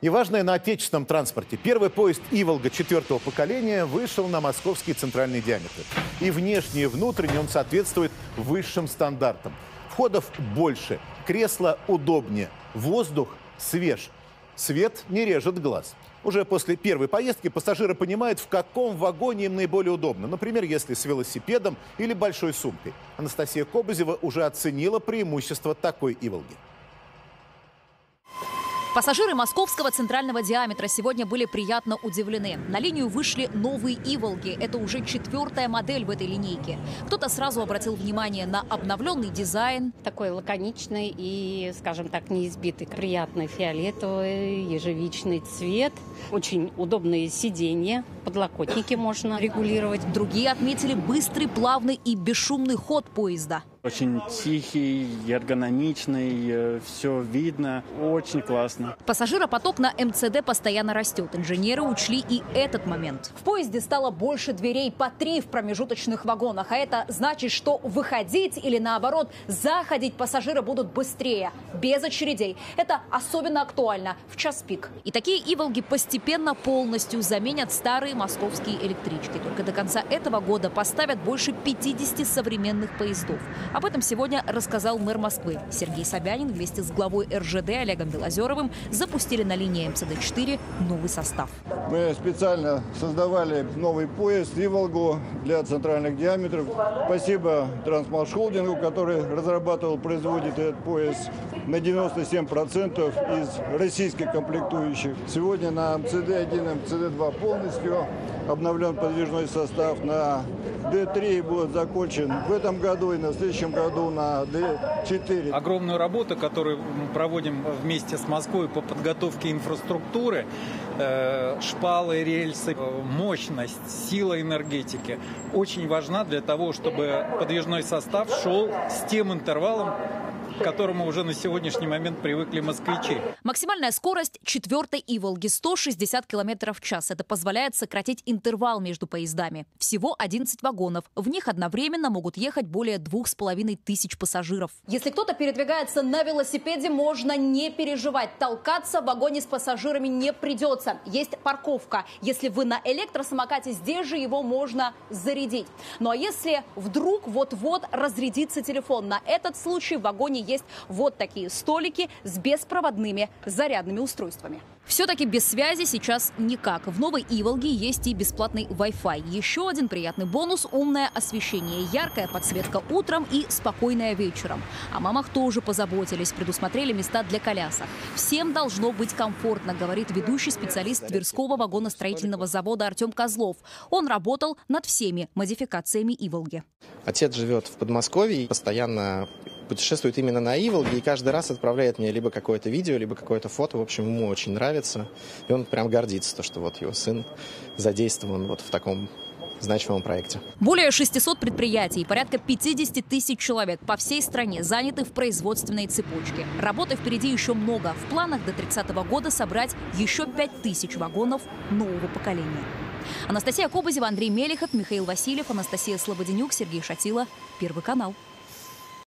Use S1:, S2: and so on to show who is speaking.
S1: И важное на отечественном транспорте. Первый поезд «Иволга» четвертого поколения вышел на московский центральный диаметр. И внешне и внутренне он соответствует высшим стандартам. Входов больше, кресла удобнее, воздух свеж, свет не режет глаз. Уже после первой поездки пассажиры понимают, в каком вагоне им наиболее удобно. Например, если с велосипедом или большой сумкой. Анастасия Кобызева уже оценила преимущество такой «Иволги».
S2: Пассажиры московского центрального диаметра сегодня были приятно удивлены. На линию вышли новые «Иволги». Это уже четвертая модель в этой линейке. Кто-то сразу обратил внимание на обновленный дизайн.
S3: Такой лаконичный и, скажем так, неизбитый. Приятный фиолетовый, ежевичный цвет. Очень удобные сиденья. Подлокотники можно регулировать.
S2: Другие отметили быстрый, плавный и бесшумный ход поезда.
S4: Очень тихий, эргономичный, э, все видно, очень классно.
S2: Пассажиропоток на МЦД постоянно растет. Инженеры учли и этот момент. В поезде стало больше дверей по три в промежуточных вагонах. А это значит, что выходить или наоборот заходить пассажиры будут быстрее, без очередей. Это особенно актуально в час пик. И такие «Иволги» постепенно полностью заменят старые московские электрички. Только до конца этого года поставят больше 50 современных поездов. Об этом сегодня рассказал мэр Москвы. Сергей Собянин вместе с главой РЖД Олегом Белозеровым запустили на линии МЦД-4 новый состав.
S5: Мы специально создавали новый поезд «Иволгу» для центральных диаметров. Спасибо Трансмашхолдингу, который разрабатывал, производит этот поезд на 97% из российских комплектующих. Сегодня на МЦД-1 и МЦД-2 полностью обновлен подвижной состав. На Д3 будет закончен в этом году и на следующем году на Д4.
S6: Огромную работу, которую мы проводим вместе с Москвой по подготовке инфраструктуры, э, шпалы, рельсы, э, мощность, сила энергетики очень важна для того, чтобы подвижной состав шел с тем интервалом, к которому уже на сегодняшний момент привыкли москвичи.
S2: Максимальная скорость четвертой «Иволги» 160 км в час. Это позволяет сократить интервал между поездами. Всего 11 вагонов. В них одновременно могут ехать более двух с половиной тысяч пассажиров. Если кто-то передвигается на велосипеде, можно не переживать. Толкаться в вагоне с пассажирами не придется. Есть парковка. Если вы на электросамокате, здесь же его можно зарядить. Ну а если вдруг вот-вот разрядится телефон, на этот случай в вагоне есть вот такие столики с беспроводными зарядными устройствами. Все-таки без связи сейчас никак. В новой «Иволге» есть и бесплатный Wi-Fi. Еще один приятный бонус – умное освещение. Яркая подсветка утром и спокойная вечером. О мамах тоже позаботились, предусмотрели места для колясок. Всем должно быть комфортно, говорит ведущий специалист Тверского вагоностроительного завода Артем Козлов. Он работал над всеми модификациями «Иволги».
S7: Отец живет в Подмосковье и постоянно путешествует именно на Иволге и каждый раз отправляет мне либо какое-то видео, либо какое-то фото. В общем, ему очень нравится. И он прям гордится, то, что вот его сын задействован вот в таком значимом проекте.
S2: Более 600 предприятий, порядка 50 тысяч человек по всей стране заняты в производственной цепочке. Работы впереди еще много. В планах до 30 года собрать еще 5 тысяч вагонов нового поколения. Анастасия Кобызева, Андрей Мелехов, Михаил Васильев, Анастасия Слободенюк, Сергей Шатила. Первый канал.